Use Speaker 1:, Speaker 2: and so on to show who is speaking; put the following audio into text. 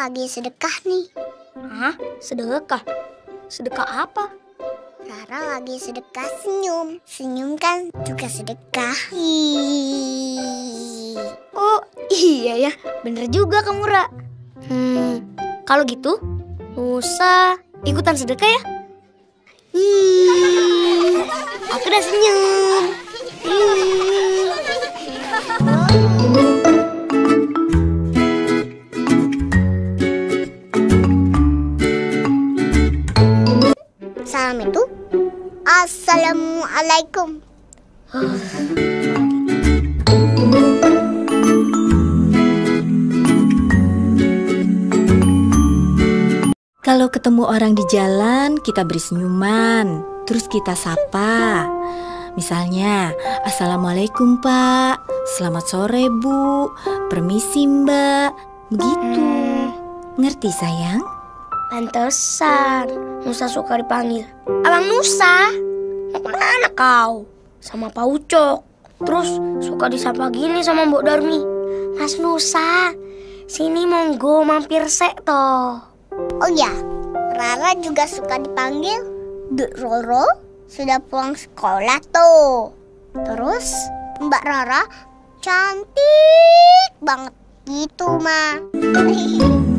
Speaker 1: lagi sedekah nih.
Speaker 2: Hah? Sedekah? Sedekah apa?
Speaker 1: Rara lagi sedekah senyum. Senyum kan juga sedekah.
Speaker 2: Oh iya ya, bener juga kamu Ra. Hmm, kalau gitu Nusa ikutan sedekah ya? Ih, aku udah senyum.
Speaker 1: Assalamualaikum.
Speaker 3: Kalau ketemu orang di jalan, kita beri senyuman, terus kita sapa. Misalnya, Assalamualaikum Pak, selamat sore Bu, permisi Mbak, begitu. Ngerti sayang?
Speaker 2: Pantesan Nusa suka dipanggil Abang Nusa Ke mana kau? Sama Pak Ucok Terus suka disapa gini sama Mbok Darmi Mas Nusa Sini monggo mampir sek toh
Speaker 1: Oh ya, Rara juga suka dipanggil Dek Roro sudah pulang sekolah tuh. Terus Mbak Rara cantik banget gitu, Ma.